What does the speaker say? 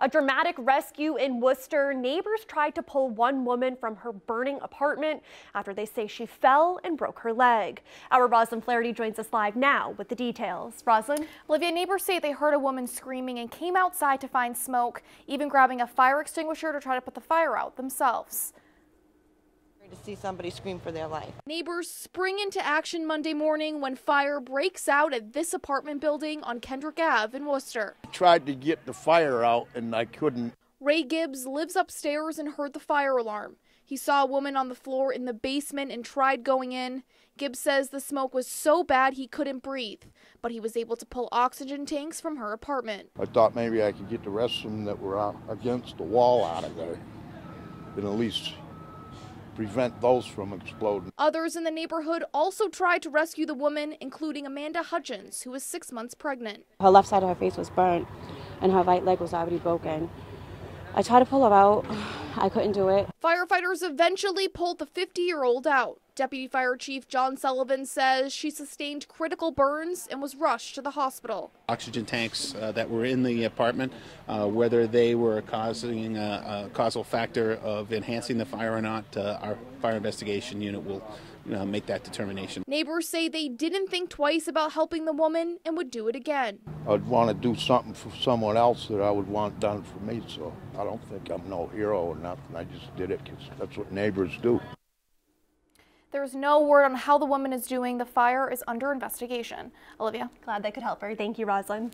A dramatic rescue in Worcester. Neighbors tried to pull one woman from her burning apartment after they say she fell and broke her leg. Our Roslyn Flaherty joins us live now with the details. Roslyn? Olivia, neighbors say they heard a woman screaming and came outside to find smoke, even grabbing a fire extinguisher to try to put the fire out themselves to see somebody scream for their life. Neighbors spring into action Monday morning when fire breaks out at this apartment building on Kendrick Ave in Worcester. I tried to get the fire out and I couldn't. Ray Gibbs lives upstairs and heard the fire alarm. He saw a woman on the floor in the basement and tried going in. Gibbs says the smoke was so bad he couldn't breathe, but he was able to pull oxygen tanks from her apartment. I thought maybe I could get the rest of them that were against the wall out of there and at least prevent those from exploding. Others in the neighborhood also tried to rescue the woman, including Amanda Hutchins, who was six months pregnant. Her left side of her face was burnt and her right leg was already broken. I tried to pull her out. I couldn't do it. Firefighters eventually pulled the 50 year old out. Deputy Fire Chief John Sullivan says she sustained critical burns and was rushed to the hospital. Oxygen tanks uh, that were in the apartment, uh, whether they were causing a, a, causal factor of enhancing the fire or not, uh, our fire investigation unit will uh, make that determination. Neighbors say they didn't think twice about helping the woman and would do it again. I'd want to do something for someone else that I would want done for me, so I don't think I'm no hero or nothing. I just did it because that's what neighbors do. There's no word on how the woman is doing. The fire is under investigation. Olivia. Glad they could help her. Thank you, Roslyn.